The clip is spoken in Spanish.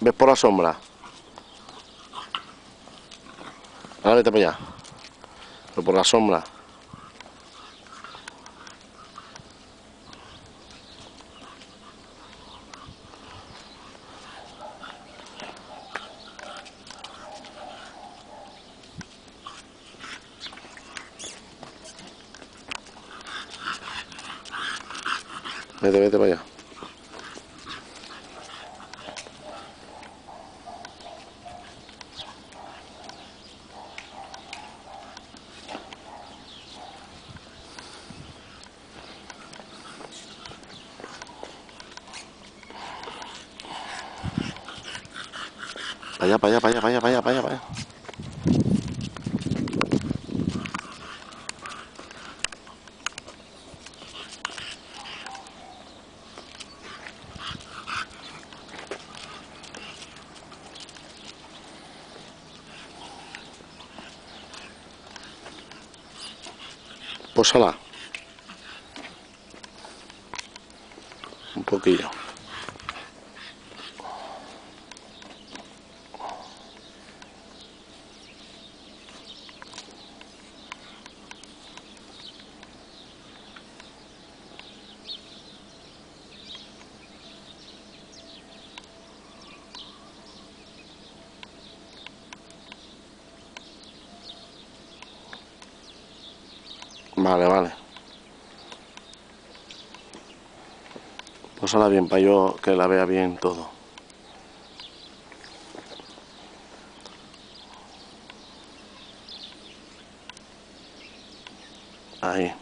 ¿Ves por la sombra? Ahora vete para allá. Pero por la sombra. Vete, vete para allá. Para allá, para allá, para allá, para allá, para allá, para allá. Un poquillo. Vale, vale. Pósala bien para yo que la vea bien todo. Ahí.